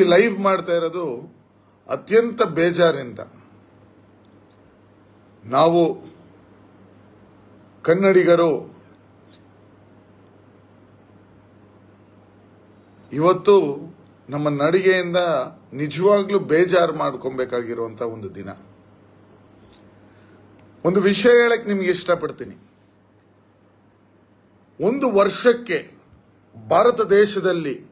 ಈ ಲೈವ್ ಮಾಡ್ತಾ ಇರೋದು ಅತ್ಯಂತ ಬೇಜಾರಿಂದ. ನಾವು ಕನ್ನಡಿಗರು ಇವತ್ತು ನಮ್ಮ ನಡಿಗೆಯಿಂದ ನಿಜವಾಗ್ಲೂ ಬೇಜಾರು ಮಾಡ್ಕೊಬೇಕಾಗಿರುವಂತ ಒಂದು ದಿನ. ಒಂದು ವಿಷಯ ಹೇಳಕ್ ನಿಮ್ಗೆ ಇಷ್ಟಪಡ್ತೀನಿ. ಒಂದು ವರ್ಷಕ್ಕೆ ಭಾರತ ದೇಶದಲ್ಲಿ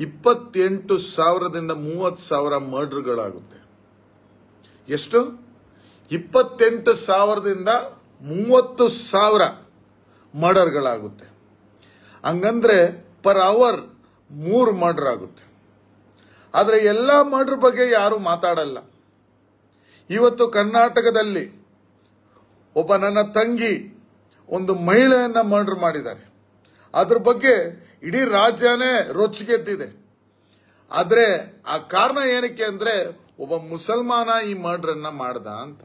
ಇಪ್ಪತ್ತೆಂಟು ಸಾವಿರದಿಂದ ಮೂವತ್ತು ಸಾವಿರ ಮರ್ಡರ್ಗಳಾಗುತ್ತೆ. ಎಷ್ಟು? ಇಪ್ಪತ್ತೆಂಟು ಸಾವಿರದಿಂದ ಮೂವತ್ತು ಸಾವಿರ ಮರ್ಡರ್ಗಳಾಗುತ್ತೆ. ಹಂಗಂದ್ರೆ ಪರ್ ಅವರ್ ಮೂರು ಮರ್ಡರ್ ಆಗುತ್ತೆ ಆದರೆ ಎಲ್ಲ ಮರ್ಡರ್ ಬಗ್ಗೆ ಯಾರು ಮಾತಾಡಲ್ಲ. ಇವತ್ತು ಕರ್ನಾಟಕದಲ್ಲಿ ಒಬ್ಬ ನನ್ನ ತಂಗಿ ಒಂದು ಮಹಿಳೆಯನ್ನ ಮರ್ಡರ್ ಮಾಡಿದ್ದಾರೆ. ಅದ್ರ ಬಗ್ಗೆ ಇಡೀ ರಾಜ್ಯನೇ ರೊಚ್ಚಿಗೆದ್ದಿದೆ. ಆದ್ರೆ ಆ ಕಾರಣ ಏನಕ್ಕೆ ಅಂದ್ರೆ ಒಬ್ಬ ಮುಸಲ್ಮಾನ ಈ ಮರ್ಡರ್ ಅನ್ನ ಮಾಡ್ದ ಅಂತ.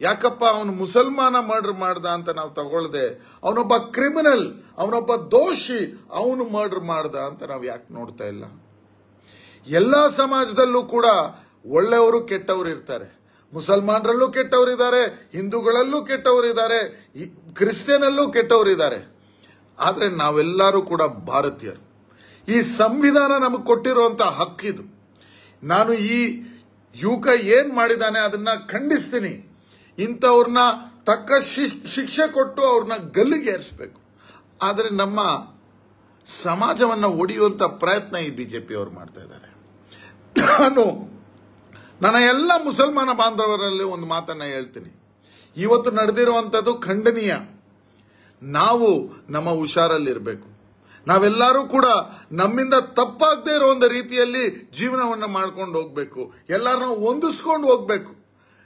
ಯಾಕಪ್ಪ ಅವನು ಮುಸಲ್ಮಾನ ಮರ್ಡರ್ ಮಾಡ್ದ ಅಂತ ನಾವು ತಗೊಳ್ದೆ, ಅವನೊಬ್ಬ ಕ್ರಿಮಿನಲ್, ಅವನೊಬ್ಬ ದೋಷಿ, ಅವನು ಮರ್ಡರ್ ಮಾಡ್ದ ಅಂತ ನಾವು ಯಾಕೆ ನೋಡ್ತಾ ಇಲ್ಲ? ಎಲ್ಲಾ ಸಮಾಜದಲ್ಲೂ ಕೂಡ ಒಳ್ಳೆಯವರು ಕೆಟ್ಟವರು ಇರ್ತಾರೆ, ಮುಸಲ್ಮಾನರಲ್ಲೂ ಕೆಟ್ಟವರಿದ್ದಾರೆ, ಹಿಂದೂಗಳಲ್ಲೂ ಕೆಟ್ಟವರಿದ್ದಾರೆ ಕ್ರಿಶ್ಚಿಯನ್ ಕ್ರಿಶ್ಚಿಯನಲ್ಲೂ ಕೆಟ್ಟವರಿದ್ದಾರೆ. ಆದ್ರೆ ನಾವೆಲ್ಲರೂ ಕೂಡ ಭಾರತೀಯರು. ಈ ಸಂವಿಧಾನ ನಮಗೆ ಕೊಟ್ಟಿರುವಂತ ಹಕ್ಕಿದು ನಾನು ಈ ಯುವಕ ಏನ್ ಮಾಡಿದಾನೆ ಅದನ್ನ ಖಂಡಿಸ್ತೀನಿ. ಇಂಥವ್ರನ್ನ ತಕ್ಕ ಶಿಕ್- ಶಿಕ್ಷೆ ಕೊಟ್ಟು ಅವ್ರನ್ನ ಗಲ್ಲಿಗೆ ಏರಿಸಬೇಕು. ಆದರೆ ನಮ್ಮ ಸಮಾಜವನ್ನ ಒಡೆಯುವಂತ ಪ್ರಯತ್ನ ಈ ಬಿಜೆಪಿ ಅವರು ಮಾಡ್ತಾ ಇದ್ದಾರೆ. ನಾನು, ನನ್ನ ಎಲ್ಲ ಮುಸಲ್ಮಾನ ಬಾಂಧವರಲ್ಲಿ ಒಂದು ಮಾತನ್ನ ಹೇಳ್ತೀನಿ. ಇವತ್ತು ನಡೆದಿರುವಂಥದ್ದು ಖಂಡನೀಯ. ನಾವು ನಮ್ಮ ಹುಷಾರಲ್ಲಿರಬೇಕು. ನಾವೆಲ್ಲರೂ ಕೂಡ ನಮ್ಮಿಂದ ತಪ್ಪಾಗದೇ ಇರೋ ಒಂದು ರೀತಿಯಲ್ಲಿ ಜೀವನವನ್ನ ಮಾಡ್ಕೊಂಡು ಹೋಗ್ಬೇಕು. ಎಲ್ಲರನ್ನ ಹೊಂದಿಸ್ಕೊಂಡು ಹೋಗ್ಬೇಕು.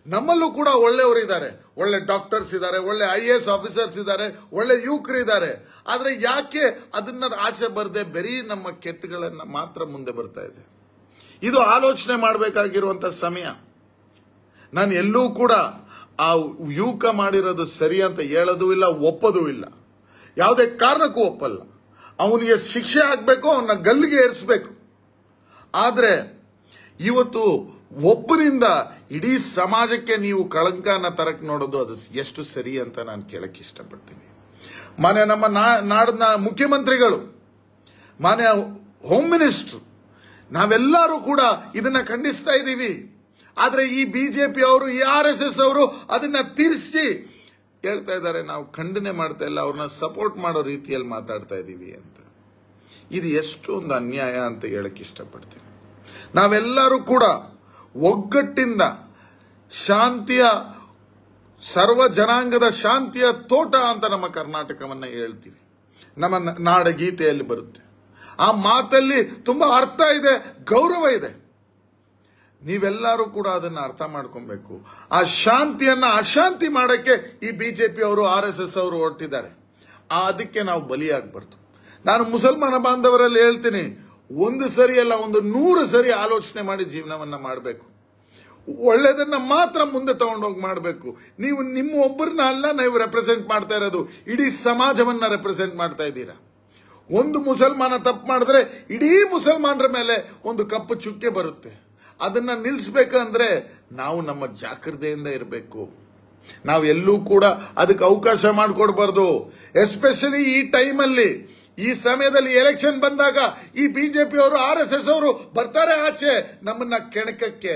ನಮ್ಮಲ್ಲೂ ಕೂಡ ಒಳ್ಳೆಯವರಿದ್ದಾರೆ ಒಳ್ಳೆ ಡಾಕ್ಟರ್ಸ್ ಇದ್ದಾರೆ, ಒಳ್ಳೆ ಐ ಎ ಎಸ್ ಆಫೀಸರ್ಸ್ ಇದ್ದಾರೆ, ಒಳ್ಳೆ ಯುವಕರು ಇದ್ದಾರೆ. ಆದರೆ ಯಾಕೆ ಅದನ್ನ ಆಚೆ ಬರದೆ ಬರೀ ನಮ್ಮ ಕೆಟ್ಟಗಳನ್ನ ಮಾತ್ರ ಮುಂದೆ ಬರ್ತಾ ಇದೆ? ಇದು ಆಲೋಚನೆ ಮಾಡಬೇಕಾಗಿರುವಂತ ಸಮಯ. ನಾನು ಎಲ್ಲೂ ಕೂಡ ಆ ಯುವಕ ಮಾಡಿರೋದು ಸರಿ ಅಂತ ಹೇಳೋದು ಇಲ್ಲ, ಒಪ್ಪೋದು ಇಲ್ಲ. ಯಾವುದೇ ಕಾರಣಕ್ಕೂ ಒಪ್ಪಲ್ಲ. ಅವನಿಗೆ ಶಿಕ್ಷೆ ಆಗಬೇಕು ಅವನ ಗಲ್ಲಿಗೆ ಏರಿಸಬೇಕು. ಆದರೆ ಇವತ್ತು ಒಬ್ಬರಿಂದ ಇಡೀ ಸಮಾಜಕ್ಕೆ ನೀವು ಕಳಂಕನ ತರಕ್ ನೋಡೋದು ಅದು ಎಷ್ಟು ಸರಿ ಅಂತ ನಾನು ಕೇಳಕ್ಕೆ ಇಷ್ಟಪಡ್ತೀನಿ. ಮಾನ್ಯ ನಮ್ಮ ನಾಡಿನ ಮುಖ್ಯಮಂತ್ರಿಗಳು, ಮಾನ್ಯ ಹೋಮ್ ಮಿನಿಸ್ಟ್ರು, ನಾವೆಲ್ಲರೂ ಕೂಡ ಇದನ್ನ ಖಂಡಿಸ್ತಾ ಇದ್ದೀವಿ. ಆದ್ರೆ ಈ ಬಿಜೆಪಿ ಅವರು, ಈ ಆರ್ ಎಸ್ ಎಸ್ ಅವರು ಅದನ್ನ ತೀರಿಸಿ ಹೇಳ್ತಾ ಇದ್ದಾರೆ, ನಾವು ಖಂಡನೆ ಮಾಡ್ತಾ ಇಲ್ಲ, ಅವ್ರನ್ನ ಸಪೋರ್ಟ್ ಮಾಡೋ ರೀತಿಯಲ್ಲಿ ಮಾತಾಡ್ತಾ ಇದ್ದೀವಿ ಅಂತ. ಇದು ಎಷ್ಟು ಒಂದು ಅನ್ಯಾಯ ಅಂತ ಹೇಳಕ್ ಇಷ್ಟಪಡ್ತೀನಿ. ನಾವೆಲ್ಲರೂ ಕೂಡ ಒಗ್ಗಟ್ಟಿಂದ ಶಾಂತಿಯ, ಸರ್ವ ಜನಾಂಗದ ಶಾಂತಿಯ ತೋಟ ಅಂತ ನಮ್ಮ ಕರ್ನಾಟಕವನ್ನ ಹೇಳ್ತೀವಿ. ನಮ್ಮ ನಾಡಗೀತೆಯಲ್ಲಿ ನಾಡ ಗೀತೆಯಲ್ಲಿ ಬರುತ್ತೆ. ಆ ಮಾತಲ್ಲಿ ತುಂಬಾ ಅರ್ಥ ಇದೆ, ಗೌರವ ಇದೆ. ನೀವೆಲ್ಲರೂ ಕೂಡ ಅದನ್ನ ಅರ್ಥ ಮಾಡ್ಕೊಬೇಕು. ಆ ಶಾಂತಿಯನ್ನ ಅಶಾಂತಿ ಮಾಡಕ್ಕೆ ಈ ಬಿಜೆಪಿ ಅವರು, ಆರ್ ಎಸ್ ಎಸ್ ಅವರು ಹೊರಟಿದ್ದಾರೆ. ಅದಕ್ಕೆ ನಾವು ಬಲಿಯಾಗಬಾರ್ದು. ನಾನು ಮುಸಲ್ಮಾನ ಬಾಂಧವರಲ್ಲಿ ಹೇಳ್ತೀನಿ, ಒಂದು ಸರಿ ಅಲ್ಲ, ಒಂದು ನೂರು ಸರಿ ಆಲೋಚನೆ ಮಾಡಿ ಜೀವನವನ್ನ ಮಾಡಬೇಕು. ಒಳ್ಳೆಯದನ್ನ ಮಾತ್ರ ಮುಂದೆ ತಗೊಂಡೋಗಿ ಮಾಡಬೇಕು. ನೀವು ನಿಮ್ಮ ಒಬ್ಬರನ್ನ ಅಲ್ಲ, ನೀವು ರೆಪ್ರೆಸೆಂಟ್ ಮಾಡ್ತಾ ಇರೋದು. ಇಡೀ ಸಮಾಜವನ್ನ ರೆಪ್ರೆಸೆಂಟ್ ಮಾಡ್ತಾ ಇದ್ದೀರಾ? ಒಂದು ಮುಸಲ್ಮಾನ ತಪ್ಪು ಮಾಡಿದ್ರೆ ಇಡೀ ಮುಸಲ್ಮಾನರ ಮೇಲೆ ಒಂದು ಕಪ್ಪು ಚುಕ್ಕೆ ಬರುತ್ತೆ. ಅದನ್ನ ನಿಲ್ಲಿಸ್ಬೇಕಂದ್ರೆ ನಾವು ನಮ್ಮ ಜಾಗ್ರತೆಯಿಂದ ಇರಬೇಕು. ನಾವು ಎಲ್ಲೂ ಕೂಡ ಅದಕ್ಕೆ ಅವಕಾಶ ಮಾಡಿಕೊಡ್ಬಾರ್ದು. ಎಸ್ಪೆಷಲಿ ಈ ಟೈಮಲ್ಲಿ ಈ ಸಮಯದಲ್ಲಿ ಎಲೆಕ್ಷನ್ ಬಂದಾಗ ಈ ಬಿಜೆಪಿ ಅವರು ಆರ್ ಎಸ್ ಎಸ್ ಅವರು ಬರ್ತಾರೆ ಆಚೆ ನಮ್ಮನ್ನ ಕೆಣಕಕ್ಕೆ,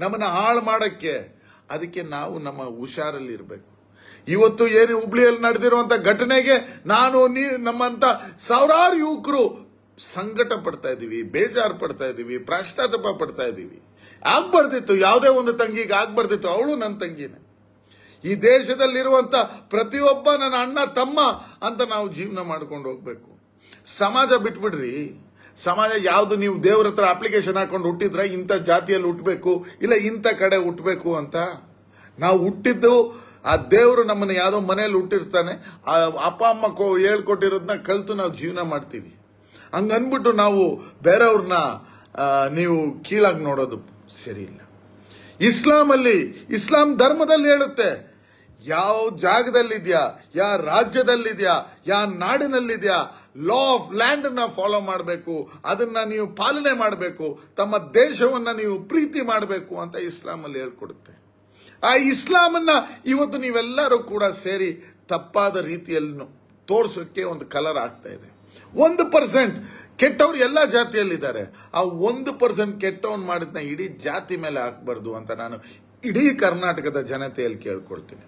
ನಮ್ಮನ್ನ ಹಾಳು ಮಾಡಕ್ಕೆ. ಅದಕ್ಕೆ ನಾವು ನಮ್ಮ ಹುಷಾರಲ್ಲಿ ಇರಬೇಕು. ಇವತ್ತು ಏನು ಹುಬ್ಳಿಯಲ್ಲಿ ನಡೆದಿರುವಂತ ಘಟನೆಗೆ ನಾನು ನೀ ನಮ್ಮಂತ ಸಾವಿರಾರು ಯುವಕರು ಸಂಕಟ ಪಡ್ತಾ ಇದ್ದೀವಿ ಬೇಜಾರು ಪಡ್ತಾ ಇದ್ದೀವಿ ಭ್ರಷ್ಟಾತಾಪ ಪಡ್ತಾ ಇದ್ದೀವಿ ಆಗ್ಬಾರ್ದಿತ್ತು, ಯಾವುದೇ ಒಂದು ತಂಗಿಗೆ ಆಗ್ಬಾರ್ದಿತ್ತು, ಅವಳು ನನ್ನ ತಂಗಿನೇ. ಈ ದೇಶದಲ್ಲಿರುವಂಥ ಪ್ರತಿಯೊಬ್ಬ ನನ್ನ ಅಣ್ಣ, ತಮ್ಮ ಅಂತ ನಾವು ಜೀವನ ಮಾಡ್ಕೊಂಡು ಹೋಗ್ಬೇಕು. ಸಮಾಜ ಬಿಟ್ಬಿಡ್ರಿ. ಸಮಾಜ ಯಾವುದು ನೀವು ದೇವ್ರ ಹತ್ರ ಅಪ್ಲಿಕೇಶನ್ ಹಾಕೊಂಡು ಹುಟ್ಟಿದ್ರೆ ಇಂಥ ಜಾತಿಯಲ್ಲಿ ಹುಟ್ಟಬೇಕು ಇಲ್ಲ ಇಂಥ ಕಡೆ ಹುಟ್ಟಬೇಕು ಅಂತ. ನಾವು ಹುಟ್ಟಿದ್ದು ಆ ದೇವರು ನಮ್ಮನ್ನ ಯಾವುದೋ ಮನೆಯಲ್ಲಿ ಹುಟ್ಟಿರ್ತಾನೆ, ಆ ಅಪ್ಪ, ಅಮ್ಮ ಕೋ ಹೇಳ್ಕೊಟ್ಟಿರೋದನ್ನ ಕಲಿತು ನಾವು ಜೀವನ ಮಾಡ್ತೀವಿ. ಹಂಗ ಅನ್ಬಿಟ್ಟು ನಾವು ಬೇರೆಯವ್ರನ್ನ ನೀವು ಕೀಳಾಗಿ ನೋಡೋದು ಸರಿ ಇಲ್ಲ ಇಸ್ಲಾಂ ಅಲ್ಲಿ ಇಸ್ಲಾಂ ಧರ್ಮದಲ್ಲಿ ಹೇಳುತ್ತೆ, ಯಾವ ಜಾಗದಲ್ಲಿದ್ಯಾ ಯಾವ ರಾಜ್ಯದಲ್ಲಿದೆಯಾ ಯಾವ ನಾಡಿನಲ್ಲಿದೆಯಾ ಲಾ ಆಫ್ ಲ್ಯಾಂಡ್ನ ಫಾಲೋ ಮಾಡಬೇಕು, ಅದನ್ನ ನೀವು ಪಾಲನೆ ಮಾಡಬೇಕು, ತಮ್ಮ ದೇಶವನ್ನ ನೀವು ಪ್ರೀತಿ ಮಾಡಬೇಕು ಅಂತ ಇಸ್ಲಾಮಲ್ಲಿ ಹೇಳ್ಕೊಡುತ್ತೆ. ಆ ಇಸ್ಲಾಮನ್ನ ಇವತ್ತು ನೀವೆಲ್ಲರೂ ಕೂಡ ಸೇರಿ ತಪ್ಪಾದ ರೀತಿಯಲ್ಲಿ ತೋರಿಸೋಕ್ಕೆ ಒಂದು ಕಲರ್ ಆಗ್ತಾ ಇದೆ. ಒಂದು ಪರ್ಸೆಂಟ್ ಕೆಟ್ಟವ್ರು ಎಲ್ಲ ಜಾತಿಯಲ್ಲಿದ್ದಾರೆ. ಆ ಒಂದು ಪರ್ಸೆಂಟ್ ಕೆಟ್ಟವನ್ ಮಾಡಿದ್ನ ಇಡೀ ಜಾತಿ ಮೇಲೆ ಹಾಕ್ಬಾರ್ದು ಅಂತ ನಾನು ಇಡೀ ಕರ್ನಾಟಕದ ಜನತೆಯಲ್ಲಿ ಕೇಳ್ಕೊಳ್ತೀನಿ.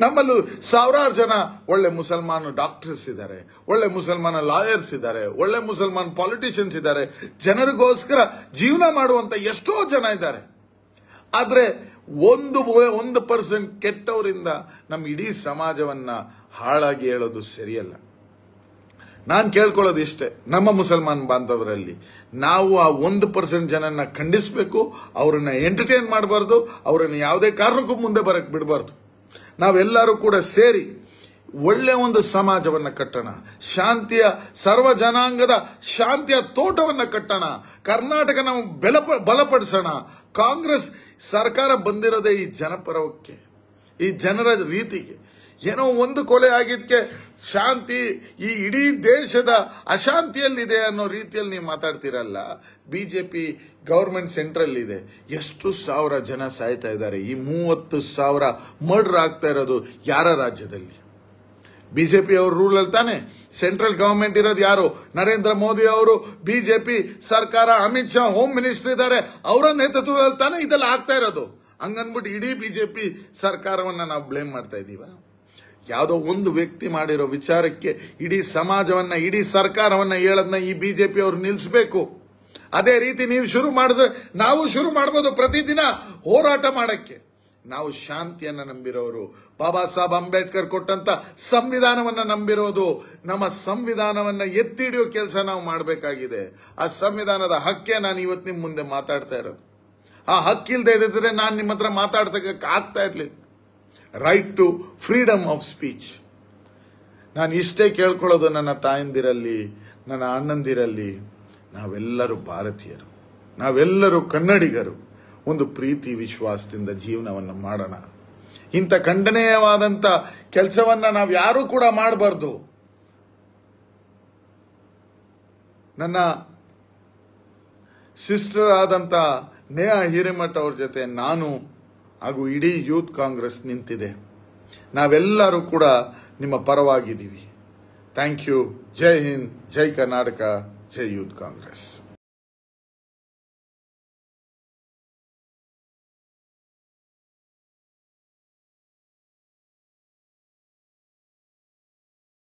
ನಮ್ಮಲ್ಲೂ ಸಾವಿರಾರು ಜನ ಒಳ್ಳೆ ಮುಸಲ್ಮಾನ ಡಾಕ್ಟರ್ಸ್ ಇದ್ದಾರೆ, ಒಳ್ಳೆ ಮುಸಲ್ಮಾನ ಲಾಯರ್ಸ್ ಇದ್ದಾರೆ, ಒಳ್ಳೆ ಮುಸಲ್ಮಾನ್ ಪಾಲಿಟಿಷಿಯನ್ಸ್ ಇದ್ದಾರೆ. ಜನರಿಗೋಸ್ಕರ ಜೀವನ ಮಾಡುವಂತ ಎಷ್ಟೋ ಜನ ಇದ್ದಾರೆ. ಆದ್ರೆ ಒಂದು ಒಂದು ಪರ್ಸೆಂಟ್ ಕೆಟ್ಟವರಿಂದ ನಮ್ಮ ಇಡೀ ಸಮಾಜವನ್ನ ಹಾಳಾಗಿ ಹೇಳೋದು ಸರಿಯಲ್ಲ. ನಾನು ಕೇಳ್ಕೊಳ್ಳೋದು ಇಷ್ಟೇ. ನಮ್ಮ ಮುಸಲ್ಮಾನ್ ಬಾಂಧವರಲ್ಲಿ ನಾವು ಆ ಒಂದು ಪರ್ಸೆಂಟ್ ಜನನ್ನ ಖಂಡಿಸಬೇಕು, ಅವರನ್ನ ಎಂಟರ್ಟೈನ್ ಮಾಡಬಾರ್ದು, ಅವರನ್ನ ಯಾವುದೇ ಕಾರಣಕ್ಕೂ ಮುಂದೆ ಬರಕ್ ಬಿಡಬಾರ್ದು. ನಾವೆಲ್ಲರೂ ಕೂಡ ಸೇರಿ ಒಳ್ಳೆ ಒಂದು ಸಮಾಜವನ್ನ ಕಟ್ಟೋಣ. ಶಾಂತಿಯ ಸರ್ವ ಜನಾಂಗದ ಶಾಂತಿಯ ತೋಟವನ್ನ ಕಟ್ಟೋಣ. ಕರ್ನಾಟಕ ನಾವು ಬೆಲ ಬಲಪಡಿಸೋಣ. ಕಾಂಗ್ರೆಸ್ ಸರ್ಕಾರ ಬಂದಿರೋದೇ ಈ ಜನಪರವಕ್ಕೆ, ಈ ಜನರ ರೀತಿಗೆ. ಏನೋ ಒಂದು ಕೊಲೆ ಆಗಿದ್ಕೆ ಶಾಂತಿ ಈ ಇಡೀ ದೇಶದ ಅಶಾಂತಿಯಲ್ಲಿದೆ ಅನ್ನೋ ರೀತಿಯಲ್ಲಿ ನೀವು ಮಾತಾಡ್ತಿರಲ್ಲ, ಬಿಜೆಪಿ ಗೌರ್ಮೆಂಟ್ ಸೆಂಟ್ರಲ್ ಇದೆ. ಎಷ್ಟು ಸಾವಿರ ಜನ ಸಾಯ್ತಾ ಇದ್ದಾರೆ. ಈ ಮೂವತ್ತು ಸಾವಿರ ಮರ್ಡರ್ ಆಗ್ತಾ ಇರೋದು ಯಾರ ರಾಜ್ಯದಲ್ಲಿ? ಬಿಜೆಪಿ ಅವ್ರ ರೂಲ್ ಅಲ್ಲಿ ತಾನೆ. ಸೆಂಟ್ರಲ್ ಗವರ್ಮೆಂಟ್ ಇರೋದು ಯಾರು? ನರೇಂದ್ರ ಮೋದಿ ಅವರು, ಬಿಜೆಪಿ ಸರ್ಕಾರ, ಅಮಿತ್ ಶಾ ಹೋಮ್ ಮಿನಿಸ್ಟರ್ ಇದ್ದಾರೆ. ಅವರ ನೇತೃತ್ವದಲ್ಲಿ ತಾನೆ ಇದೆಲ್ಲ ಆಗ್ತಾ ಇರೋದು. ಹಂಗನ್ಬಿಟ್ಟು ಇಡೀ ಬಿಜೆಪಿ ಸರ್ಕಾರವನ್ನ ನಾವು ಬ್ಲೇಮ್ ಮಾಡ್ತಾ ಇದೀವ? ಯಾವುದೋ ಒಂದು ವ್ಯಕ್ತಿ ಮಾಡಿರೋ ವಿಚಾರಕ್ಕೆ ಇಡೀ ಸಮಾಜವನ್ನ, ಇಡೀ ಸರ್ಕಾರವನ್ನ ಹೇಳದ್ನ ಈ ಬಿಜೆಪಿ ಅವರು ನಿಲ್ಲಿಸಬೇಕು ಅದೇ ರೀತಿ ನೀವು ಶುರು ಮಾಡಿದ್ರೆ, ನಾವು ಶುರು ಮಾಡ್ಬೋದು ಪ್ರತಿದಿನ ಹೋರಾಟ ಮಾಡಕ್ಕೆ. ನಾವು ಶಾಂತಿಯನ್ನ ನಂಬಿರೋರು. ಬಾಬಾ ಸಾಹೇಬ್ ಅಂಬೇಡ್ಕರ್ ಕೊಟ್ಟಂತ ಸಂವಿಧಾನವನ್ನ ನಂಬಿರೋದು. ನಮ್ಮ ಸಂವಿಧಾನವನ್ನ ಎತ್ತಿ ಹಿಡಿಯೋ ಕೆಲಸ ನಾವು ಮಾಡಬೇಕಾಗಿದೆ. ಆ ಸಂವಿಧಾನದ ಹಕ್ಕೆ ನಾನು ಇವತ್ತು ನಿಮ್ಮ ಮುಂದೆ ಮಾತಾಡ್ತಾ ಇರೋದು. ಆ ಹಕ್ಕಿಲ್ದೇ ಇದ್ದಿದ್ರೆ ನಾನು ನಿಮ್ಮ ಹತ್ರ ಮಾತಾಡ್ತಕ್ಕ ಆಗ್ತಾ ಇರ್ಲಿಲ್ಲ. Right to freedom of speech ನಾನು ಇಷ್ಟೇ ಕೇಳ್ಕೊಳ್ಳೋದು ನನ್ನ ತಾಯಂದಿರಲ್ಲಿ, ನನ್ನ ಅಣ್ಣಂದಿರಲ್ಲಿ. ನಾವೆಲ್ಲರೂ ಭಾರತೀಯರು. ನಾವೆಲ್ಲರೂ ಕನ್ನಡಿಗರು. ಒಂದು ಪ್ರೀತಿ ವಿಶ್ವಾಸದಿಂದ ಜೀವನವನ್ನು ಮಾಡೋಣ. ಇಂಥ ಖಂಡನೀಯವಾದಂಥ ಕೆಲಸವನ್ನ ನಾವು ಯಾರೂ ಕೂಡ ಮಾಡಬಾರ್ದು. ನನ್ನ ಸಿಸ್ಟರ್ ಆದಂಥ ನೇಹಾ ಹಿರೇಮಠ ಅವ್ರ ಜೊತೆ ನಾನು ಹಾಗೂ ಇಡೀ ಯೂತ್ ಕಾಂಗ್ರೆಸ್ ನಿಂತಿದೆ. ನಾವೆಲ್ಲರೂ ಕೂಡ ನಿಮ್ಮ ಪರವಾಗಿದ್ದೀವಿ. Thank you. Jai Hind. Jai Karnataka. Jai youth Congress.